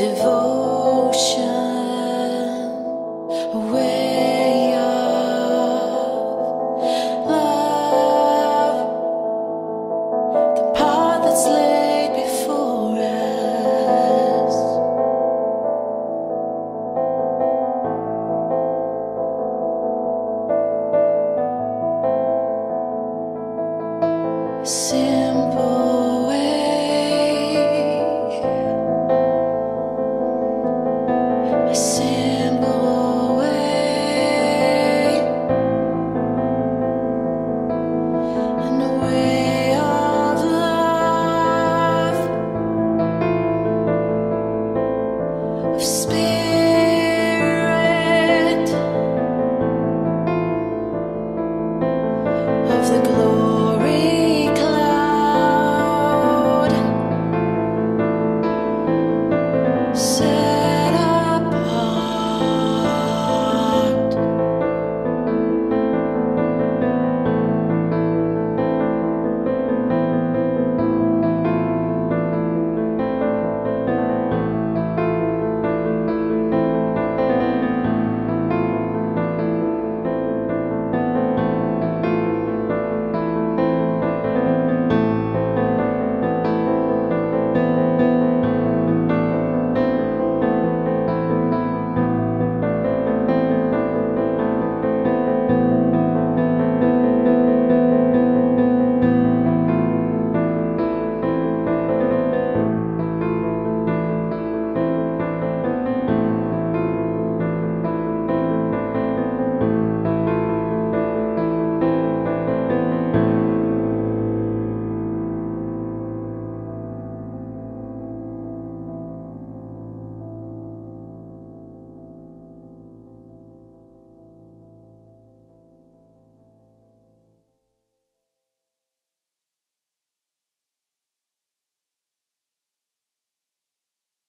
devotion way of love. The path that's laid before us. of space.